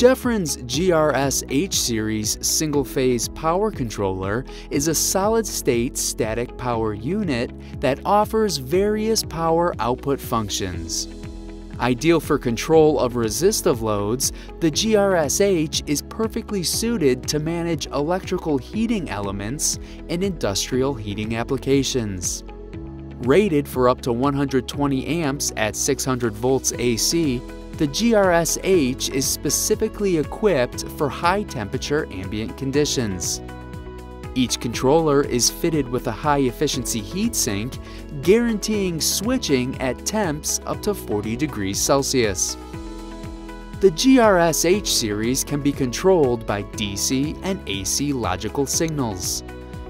Gefran's GRS H Series single phase power controller is a solid state static power unit that offers various power output functions. Ideal for control of resistive loads, the GRS-H is perfectly suited to manage electrical heating elements in industrial heating applications. Rated for up to 120 amps at 600 volts AC, the GRS-H is specifically equipped for high-temperature ambient conditions. Each controller is fitted with a high-efficiency heatsink, guaranteeing switching at temps up to 40 degrees Celsius. The GRS-H series can be controlled by DC and AC logical signals,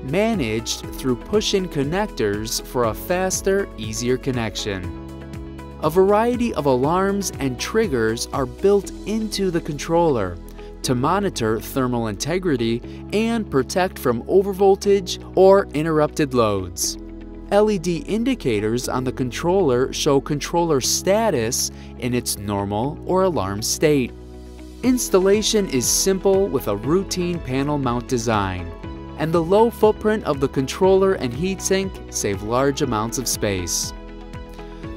managed through push-in connectors for a faster, easier connection. A variety of alarms and triggers are built into the controller to monitor thermal integrity and protect from overvoltage or interrupted loads. LED indicators on the controller show controller status in its normal or alarm state. Installation is simple with a routine panel mount design, and the low footprint of the controller and heatsink save large amounts of space.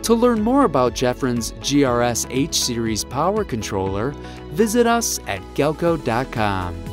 To learn more about Gefran's GRS H Series power controller, visit us at galco.com.